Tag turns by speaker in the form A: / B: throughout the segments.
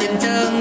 A: trên trơn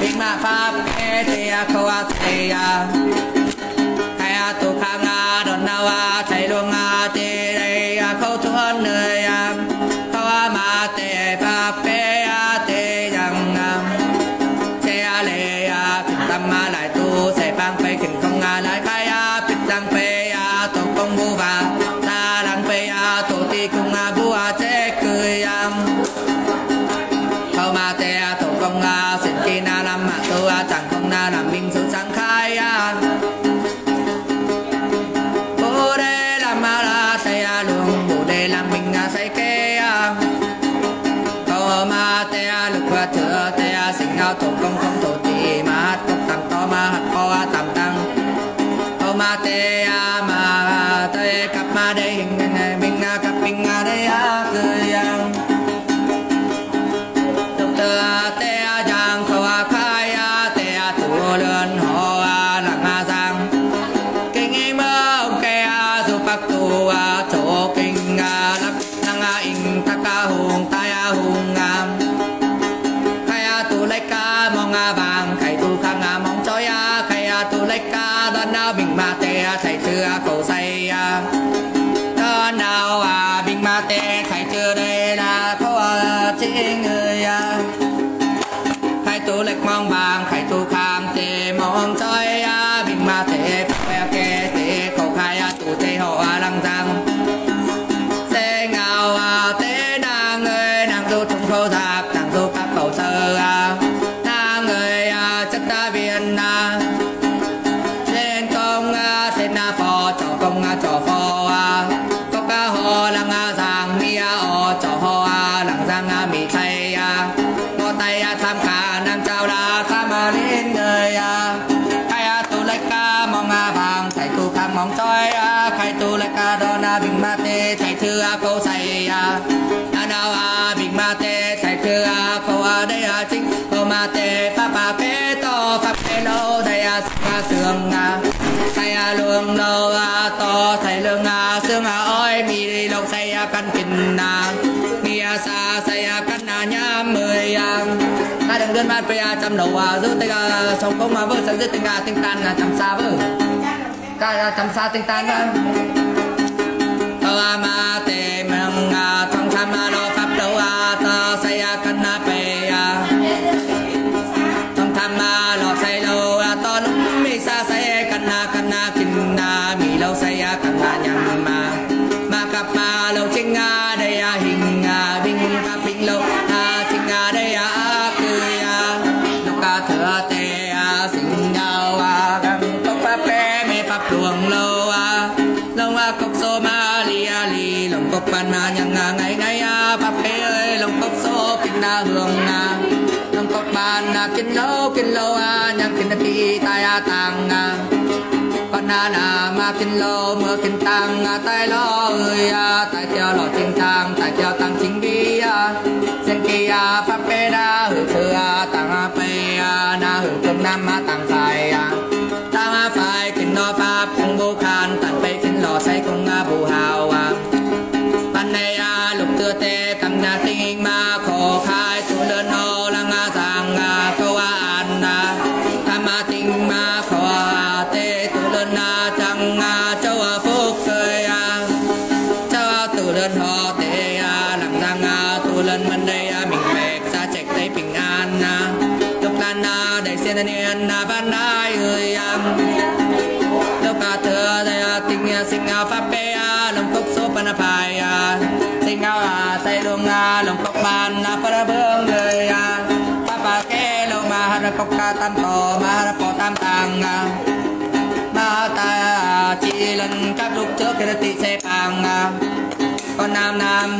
A: Big Mac Bob, Air Dia, Coatea. Pinay binakapingareya kayang तथा वियन्ना giờ tay gà sống không mà vợ sẽ giết tay gà tinh tan là chăm xa vợ. Cả chăm xa tinh tan ra, à mà ờ, kinh lô mưa kinh tăng tay lo người tay theo lo chính tăng tay theo tăng chính bi sen à. kia, pháp bê đa, hữu thừa tăng bê na hữu công nam tăng sai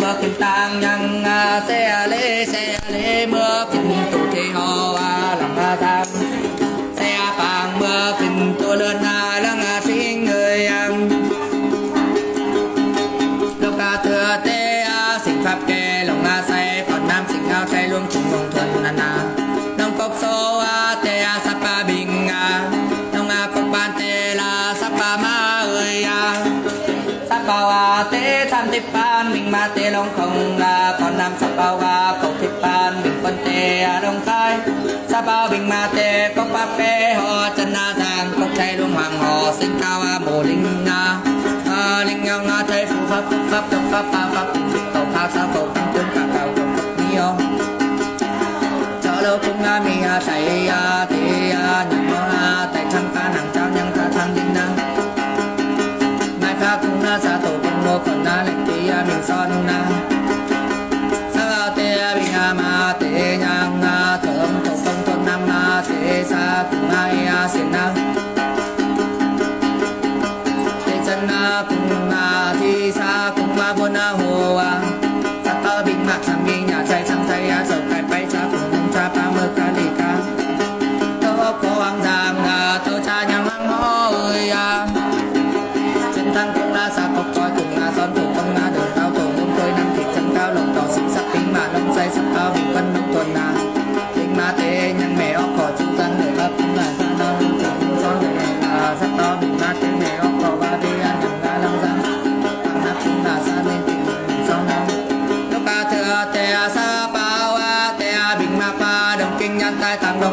A: mưa mơ kim tăng nhang à, xe lê xe lê, mưa kim tụ thi họ làm ba ba ba ba không ha sa bầu không chân cả cao không. Mi yo chợ đâu cũng nga mi ha à, thầy à, ya thì ya à, nhầm mơ ha thầy thăng ca nàng trao nhân ta thăng dinh năng ngài ca cũng na sa tổ cũng nô, còn na lệnh thì ya mình so nung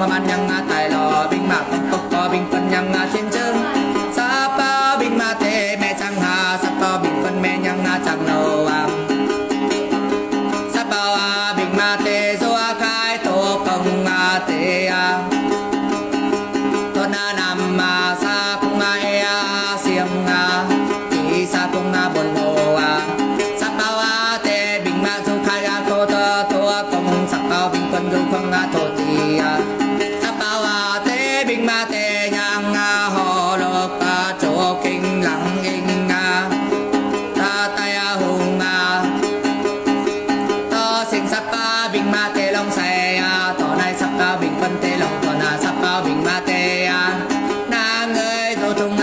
A: pertolongan yang atas don't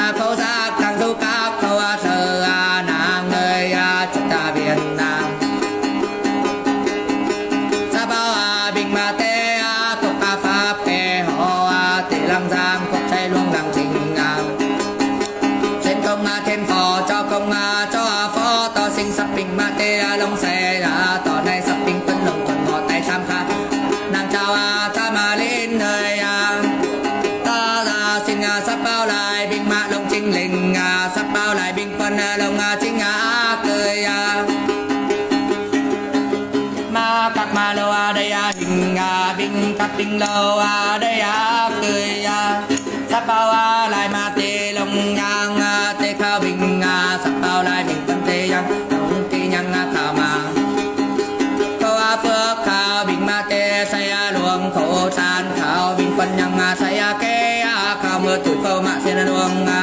A: lòng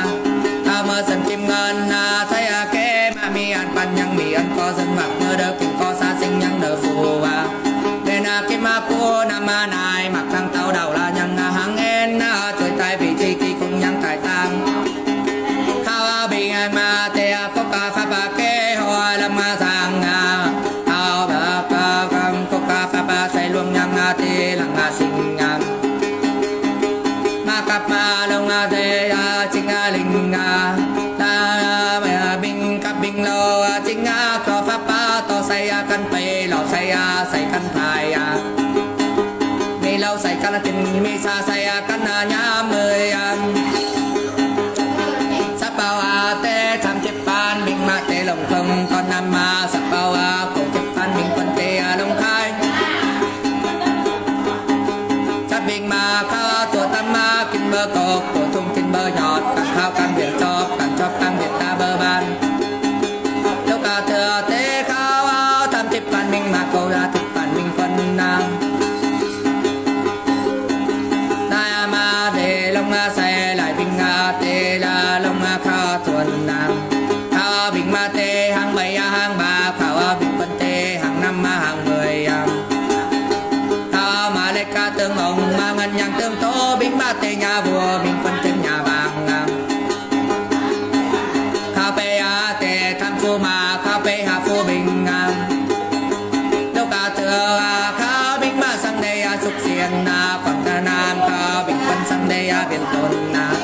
A: สุขเสียนนาปักนานตาเป็นคนสังเดียเป็นตนนา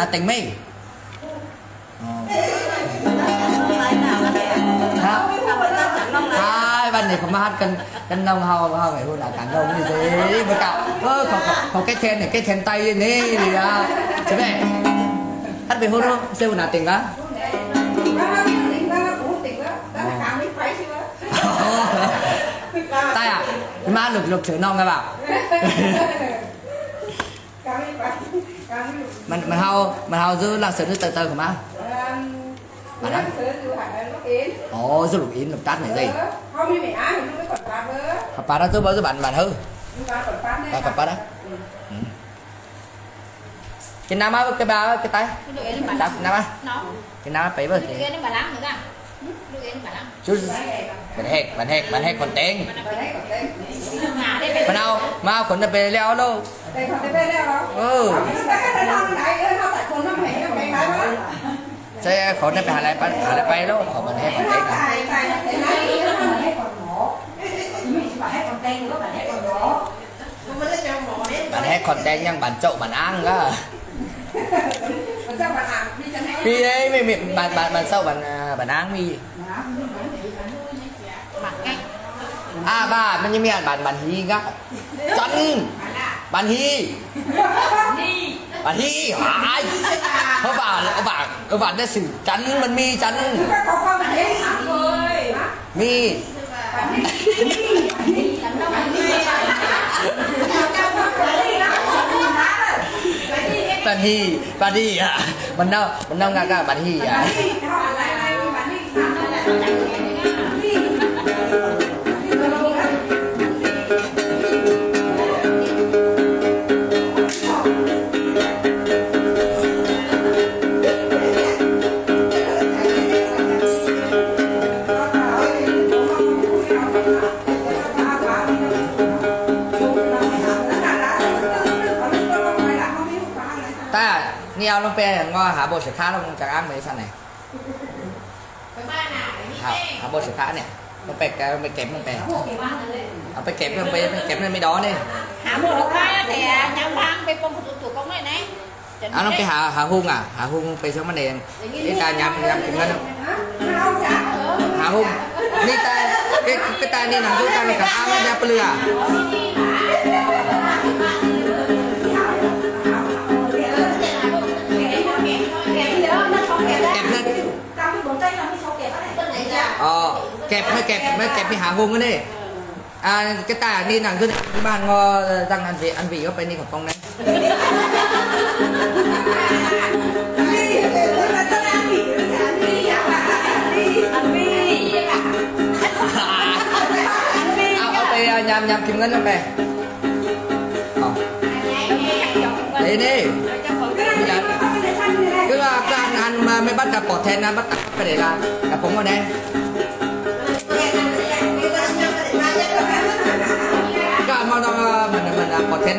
A: là tình mình hai bên này không hát cân cân đông hao hao ngày hôm nào càng đông như thế mới cạo ơ có, có, cái then này cái then tay này thì à chứ mẹ hát về hôn không xem nào tình á tay à má lục lục chữ nông các bạn mình mình hao mình hao giữ là sửa từ từ của má? Mà đang ồ giữ lục in lục tát này gì không như mẹ thì nó mới còn phá bơ phá đó tôi bao giờ bạn bạn hư. Bạn còn phá đó cái nam á cái ba cái tay. Đáp nam á. Cái nam á phải bơ thì chú bạn hẹt bạn hẹt bạn hẹt còn tên. Bạn nào mà còn được về leo đâu? Ừ saya kau nak halai pan halai pai lo kau mana hek konten bạn hãy còn đen yang bạn trộn bạn ăn cơ mi đấy mi mi bạn bạn bạn sau bạn à, bạn ăn mi à ba mình như mi bạn bạn hi gắt chân bạn hi. Bạn hi hại เขาบานเขาบานเขาบานได้สื่อจันมันมีจันมีบันฮีบันฮีอะมันเน่ามันเน่างากาบันฮีอะ เป็นอย่างว่าหาบทสิทธาลงจากอ้างไปสั่นไห
B: นไปบ้านอะหาบท
A: สิทธาเนี่ยมันไปไปเก็บมันไปเอาไปเก็บมันไปเก็บมันไม่ดอนี่หาบทสิทธาแต่ยังวางไปปมขุดตุกก็ไม่ไหนเอาต้องไปหาหาหุ้งอะหาหุ้งไปเช้ามาเองนี่ตายับยับถึงแล้วหาหุ้งนี่ตายนี่ตายนี่หนังหุ้งตาเป็นกับอ้างแล้วยัเปลือก kẹp mới kẹp mới kẹp đi hạ hùng cái này. À, cái ta, đi nàng cứ bàn ngò rằng ăn vị ăn vị có phải đi khỏi công đấy. À, à, nhằm nhằm kim ngân không bè đi đi. Cứ là ăn mà mới bắt gặp bỏ thèn ăn bắt tập cái để là gặp phóng vào đây.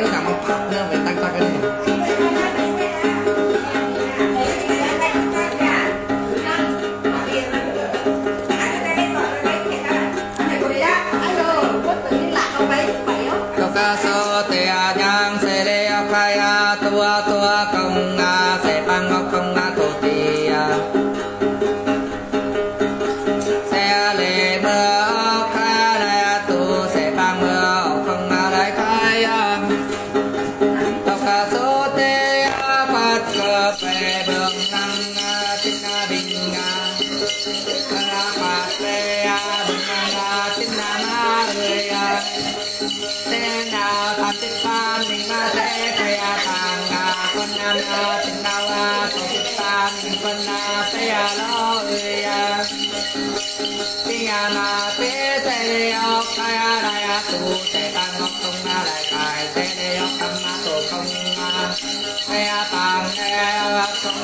A: Mình bỏ then nó nằm một phát nữa mày tăng tăng cái này. Tộc ca sơ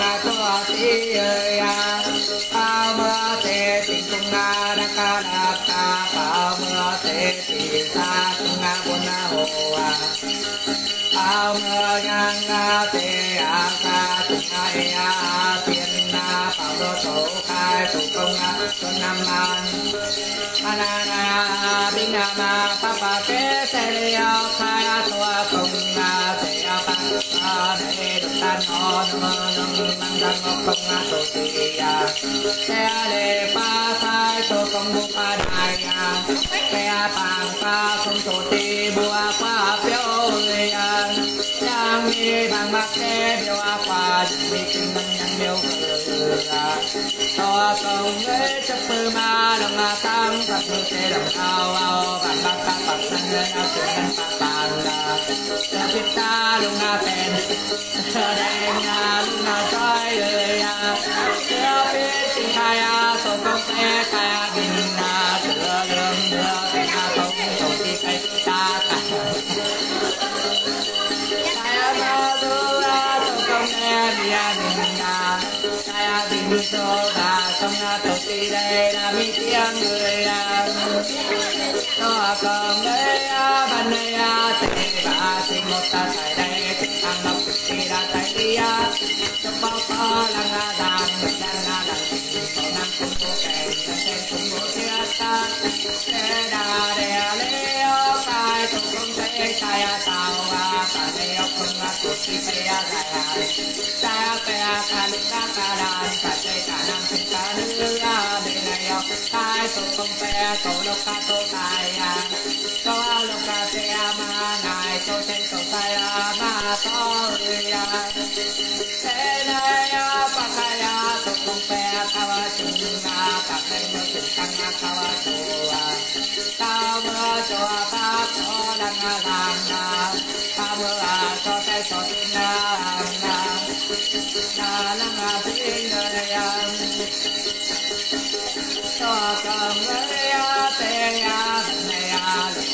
A: công a tu a tí ơi a bao mưa thế tình a ca da ca bao mưa thế tình sa công a quân a hồ a bao mưa nhang a thế a sa tung a e a thiên đô tổ khai tổ công a tuần năm an Manana Binama Papa Ke Seleo công na Kunga Sea Pa Ne Dutan Ho Nama Nung Nang Dang Kunga To Tiya Sea Le Pa Sai To công Bu Pa Daya Sea Pang Pa công To Ti Bua Pa Pyo Ya Yang Mi Bang Bak Te Bio A Qua Yang Mi Kinh Nang Yang Miêu Hờ To Kong Ê Chấp Pư Ma Long A Tăng Phật Mưu Thế Đồng Ao Ao Vạn Bạc Bạc Bạc Năng Ngân Ao Trường Ngân Bạc Bàn Đà Đà Phít Ta Lung A Tên Đen A Lung A Trói Ơi A Đà Phít Kinh Khai A Sổ Công Tế Khai A Bình A Thừa Lương Thừa Tình A Công Tổng Ti Ta Cả Đê A Ban Đê A Tê Bà Tê Một Ta Sai đây Tê Tăng Ngọc Tê Tê Đà Tai Đi A Trong Bao Phó Lăng A Đàng Ngực Đàng A Đàng Tình Tổ Nam Cung Bố Kèn Tân Tên Cung Bố Tê A Ta Tê Đà Đê A Lê O Khai Tổ Công Tê Khai A Tào A Cả Lê O Công A Tổ Ti Tê Này O Khai Tổ Công Tê Tổ Lục Ca Tổ Tài A Tổ A Lục Ca Tê A Ma Ngài Tổ Tên Tổ Tài A Ma Tổ Ơi A Tê Này A Pa Khai A Tổ Công Tê Ca Va Chung A Cả Tê Mơ Chung Tăng A Ca Va Tổ A Cao Mơ Cho A Pa Tổ Đăng A Đăng A Pa Mơ A Cho Tê Tổ Tin A Đăng A Đà Lăng A Tin Người A cho cầm lấy a tê a thân này a lực cơ tê tạo lệ này ba khai tổ công tê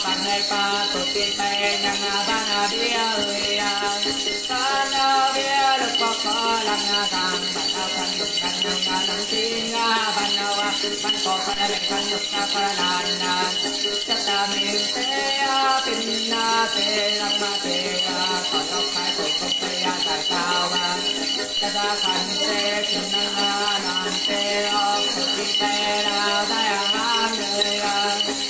A: đi a tao bằng này ba công tu ti tê a này a này ơi a tao lê này a ba rằng a tổ công tê nhang a bạch thân na tao bằng này ba tổ ti tê nhang a ba na bia ơi a ba na bia lực có có lăng a rằng bạch a thân lục thân nang a nang tin a ban na wa ban ko pa na ben kan lục na pa na na sa ta min te a pin na te lang ma te a ko lok kai ko ko pe a dai ta wa ta da kan te tin na na nan te o ko ti te ra dai a han ne a ba na te a sa ta min dai tin kan tin kan dai tin tin a ai dai phải phải ra phải tổ cùng tây ra sao đi ơi lục căn họ ăn đàn ngọc không tổ tiên tây nhắm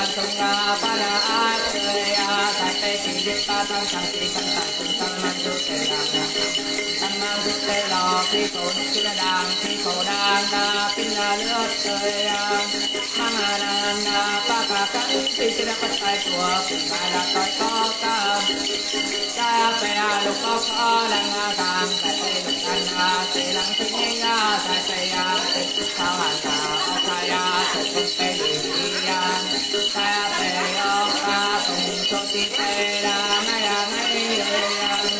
A: văn sung a ba la a tại tây chỉ biết ta tăng sang chỉ tăng tăng tung mang du tề làm tăng mang du tề lò khi cổ nút khi là đàng đàng pin là nước tơi a mang a na na ba cả cắn khi chỉ là tay của cùng mai ta có có lăng a tăng tại tây lục an a tây lăng sinh nhanh a tại tây a tây sao hàn ta o không tây lì a Thank you.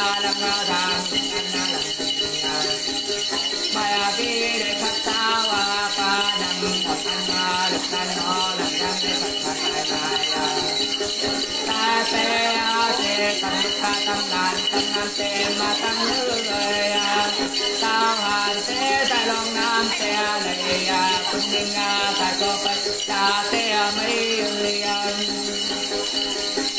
A: ta pe a te tam ta tâm lan tâm nam te ma tâm nu ya ta han te ta long nam te a le ya a ta ko ta te a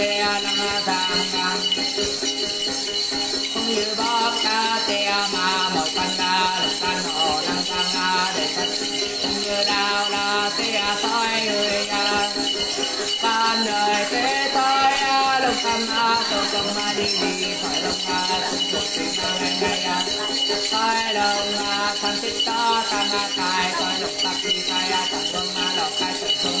A: te na na không như bó ca te ma một pan ca lục can hồ năng sang a để tất không như đào la te soi người ya ban đời a lục tâm a tổ công a đi đi khỏi lông a cũng thuộc tình a ngày ngày a thôi lông a thân tích to tăng a khai thôi lục tập đi khai a tặng lông a lọ khai tận sông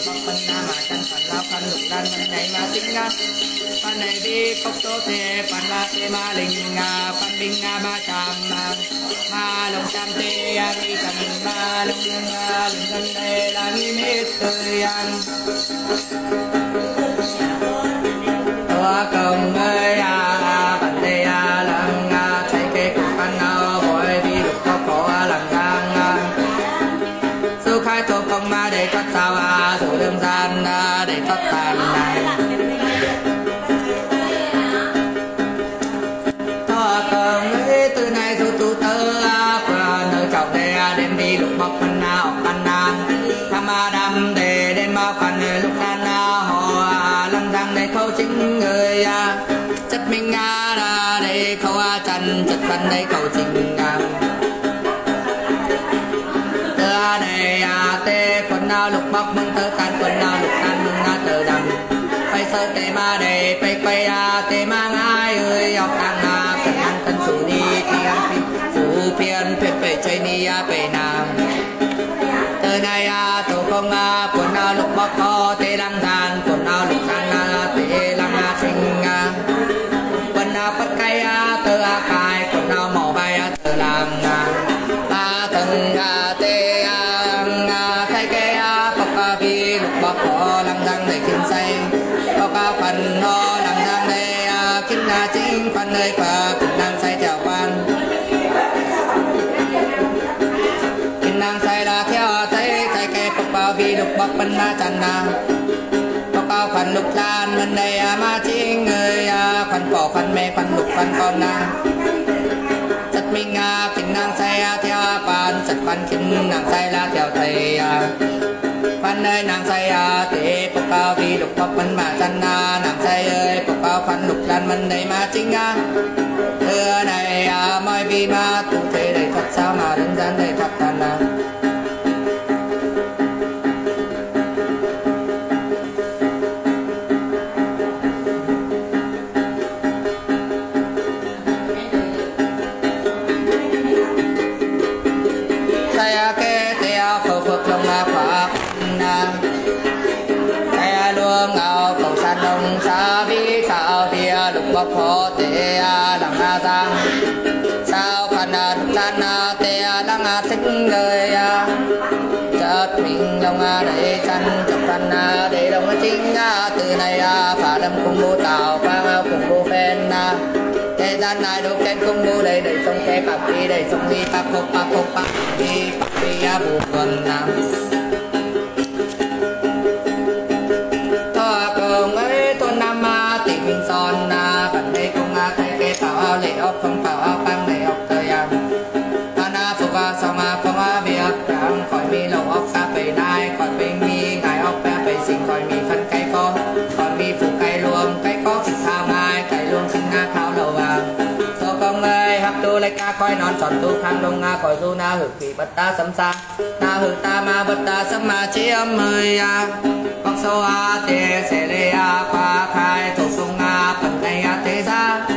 A: phân phần na mà chân phần la phân lục đan phần này mà sinh nga phân này đi cốc tố thế phân la thế ma linh nga phân binh nga ba tam ma ma long tam thế a di tam ma long nga ma long thân tê la ni mê tư yang tê ma đề phải quay tê ma ngai ơi, học tăng cần ăn cần sủ đi khi ăn phi sủ phiền phiền phải chơi ni phải nam có chân na phần lục lan mình đây à chỉ người à phần bỏ phần mẹ phần lục phần con na chất minh à kinh năng say à, theo à, quan, chất phần kinh năng say là theo thầy à. Phần nơi nàng say à tế bọc bao vì lục bọc mình mà chân à, na nàng say ơi bọc bao phần lục lan mình đây mà chính à. Thưa này à mọi vì ma, tu thế đây thật sao mà đơn giản đây thật tàn mình long để chân chọc khăn a để đồng chính a từ này a phá lâm cung bố tạo phang a cùng bố phen a thế gian này đâu trên công bố đây đầy sông thế bạc đi đầy sông đi bạc phục bạc phục bạc đi bạc đi à bù gần nam lấy non tròn tu khang đông nga khỏi du na hực kỳ bất ta sấm sa. Na hực ta ma bất ta sấm ma chi âm mười a. Con sâu a, tê sẽ lê, a pa khai thổ sung a, phần này a, thế ra